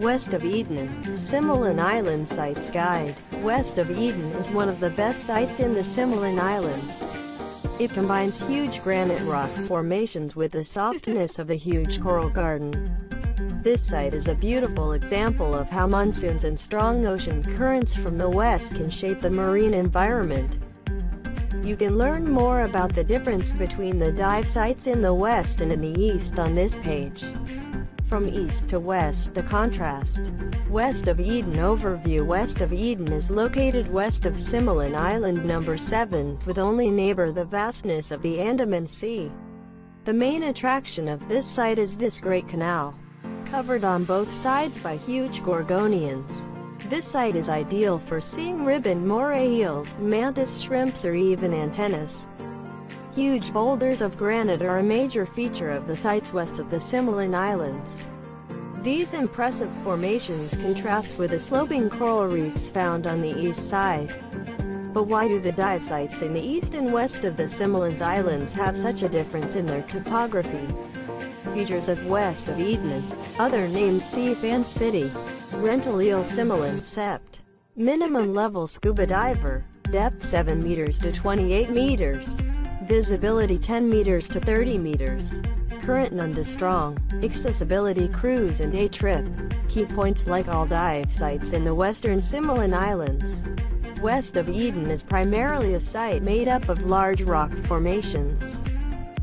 West of Eden, Similan Island Sites Guide. West of Eden is one of the best sites in the Similan Islands. It combines huge granite rock formations with the softness of a huge coral garden. This site is a beautiful example of how monsoons and strong ocean currents from the west can shape the marine environment. You can learn more about the difference between the dive sites in the west and in the east on this page. From east to west, the contrast. West of Eden Overview West of Eden is located west of Similan Island number 7, with only neighbor the vastness of the Andaman Sea. The main attraction of this site is this great canal, covered on both sides by huge gorgonians. This site is ideal for seeing ribbon moray eels, mantis shrimps or even antennas. Huge boulders of granite are a major feature of the sites west of the Similan Islands. These impressive formations contrast with the sloping coral reefs found on the east side. But why do the dive sites in the east and west of the Similan Islands have such a difference in their topography? Features of west of Eden, other names Sea Fan City, Rental Eel Similan Sept, Minimum level scuba diver, depth 7 meters to 28 meters. Visibility 10 meters to 30 meters. Current none to strong. Accessibility cruise and day trip. Key points like all dive sites in the western Similan Islands. West of Eden is primarily a site made up of large rock formations.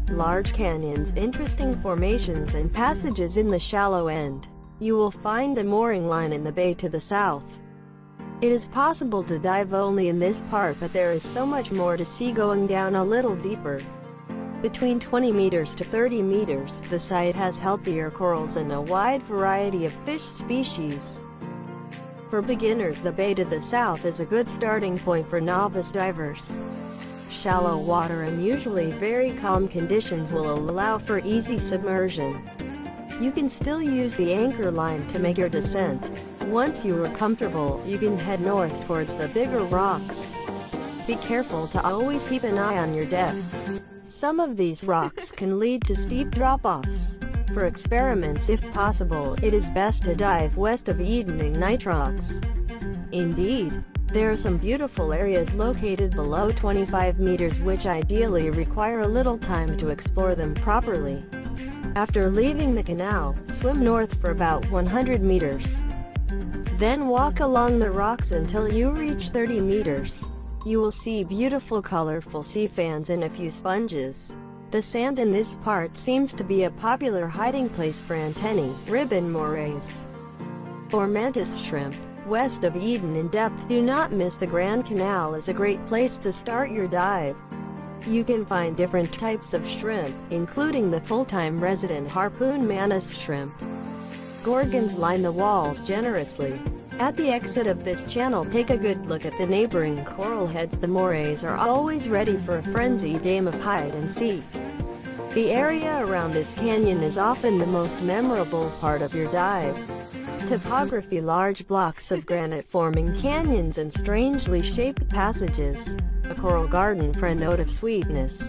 Large canyons, interesting formations and passages in the shallow end. You will find a mooring line in the bay to the south. It is possible to dive only in this part but there is so much more to see going down a little deeper. Between 20 meters to 30 meters, the site has healthier corals and a wide variety of fish species. For beginners the bay to the south is a good starting point for novice divers. Shallow water and usually very calm conditions will allow for easy submersion. You can still use the anchor line to make your descent. Once you are comfortable, you can head north towards the bigger rocks. Be careful to always keep an eye on your depth. Some of these rocks can lead to steep drop-offs. For experiments if possible, it is best to dive west of Eden in nitrox. Indeed, there are some beautiful areas located below 25 meters which ideally require a little time to explore them properly. After leaving the canal, swim north for about 100 meters. Then walk along the rocks until you reach 30 meters. You will see beautiful colorful sea fans and a few sponges. The sand in this part seems to be a popular hiding place for antennae, ribbon morays, or mantis shrimp. West of Eden in depth do not miss the Grand Canal is a great place to start your dive. You can find different types of shrimp, including the full-time resident harpoon mantis shrimp. Gorgons line the walls generously. At the exit of this channel take a good look at the neighboring coral heads the morays are always ready for a frenzied game of hide and seek. The area around this canyon is often the most memorable part of your dive. Topography large blocks of granite forming canyons and strangely shaped passages. A coral garden for a note of sweetness.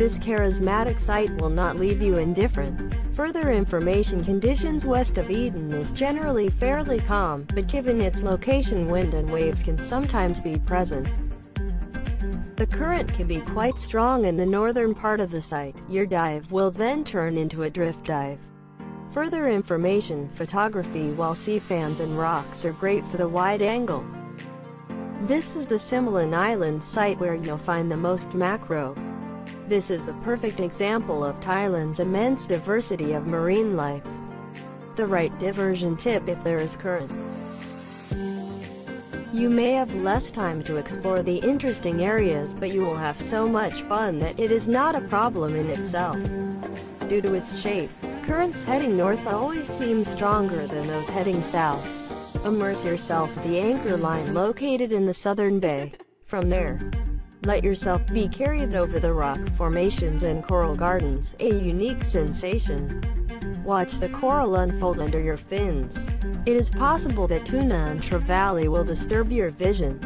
This charismatic site will not leave you indifferent. Further information conditions west of Eden is generally fairly calm, but given its location wind and waves can sometimes be present. The current can be quite strong in the northern part of the site. Your dive will then turn into a drift dive. Further information, photography while sea fans and rocks are great for the wide angle. This is the Similan Island site where you'll find the most macro, this is the perfect example of Thailand's immense diversity of marine life. The right diversion tip if there is current. You may have less time to explore the interesting areas but you will have so much fun that it is not a problem in itself. Due to its shape, currents heading north always seem stronger than those heading south. Immerse yourself the anchor line located in the southern bay. From there, let yourself be carried over the rock formations and coral gardens, a unique sensation. Watch the coral unfold under your fins. It is possible that tuna and trevally will disturb your vision.